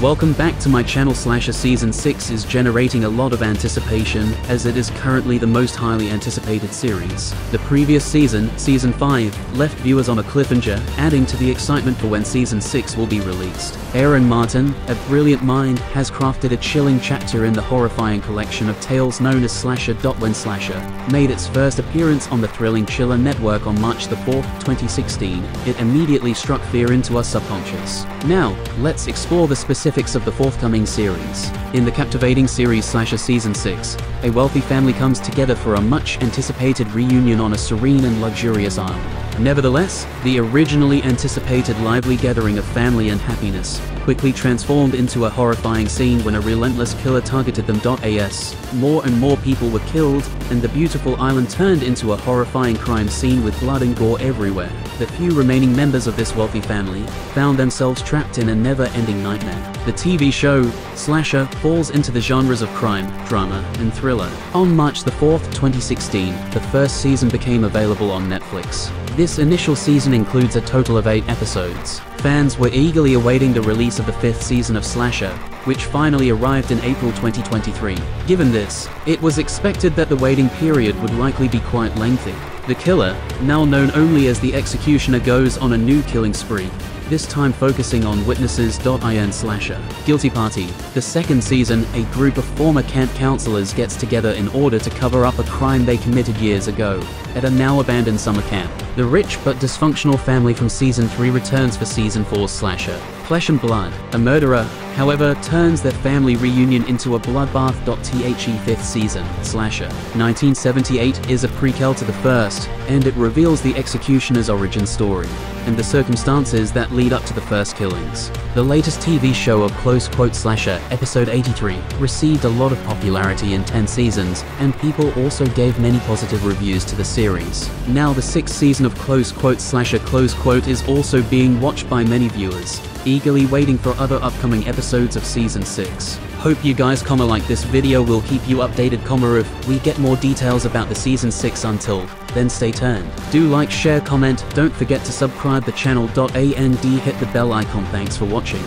Welcome back to my channel Slasher Season 6 is generating a lot of anticipation, as it is currently the most highly anticipated series. The previous season, Season 5, left viewers on a cliffhanger, adding to the excitement for when Season 6 will be released. Aaron Martin, a brilliant mind, has crafted a chilling chapter in the horrifying collection of tales known as Slasher. When Slasher made its first appearance on the Thrilling Chiller Network on March 4, 2016, it immediately struck fear into our subconscious. Now, let's explore the specific specifics of the forthcoming series. In the captivating series Slasher Season 6, a wealthy family comes together for a much anticipated reunion on a serene and luxurious island. Nevertheless, the originally anticipated lively gathering of family and happiness quickly transformed into a horrifying scene when a relentless killer targeted them. As more and more people were killed, and the beautiful island turned into a horrifying crime scene with blood and gore everywhere. The few remaining members of this wealthy family found themselves trapped in a never-ending nightmare. The TV show, Slasher, falls into the genres of crime, drama, and thriller. On March 4, 2016, the first season became available on Netflix. This initial season includes a total of eight episodes. Fans were eagerly awaiting the release of the fifth season of Slasher, which finally arrived in April 2023. Given this, it was expected that the waiting period would likely be quite lengthy. The killer, now known only as the Executioner goes on a new killing spree, this time focusing on witnesses. In Slasher. Guilty Party. The second season, a group of former camp counselors gets together in order to cover up a crime they committed years ago, at a now abandoned summer camp. The rich but dysfunctional family from season 3 returns for season 4's Slasher. Flesh and Blood. A murderer, however, turns their family reunion into a bloodbath. The fifth season, Slasher. 1978 is a prequel to the first, and it reveals the executioner's origin story, and the circumstances that lead up to the first killings. The latest TV show of Close Quote Slasher, episode 83, received a lot of popularity in 10 seasons, and people also gave many positive reviews to the series. Now the sixth season of Close Quote Slasher Close Quote is also being watched by many viewers eagerly waiting for other upcoming episodes of Season 6. Hope you guys comma like this video will keep you updated comma if we get more details about the Season 6 until then stay tuned. Do like, share, comment, don't forget to subscribe the channel. And hit the bell icon. Thanks for watching.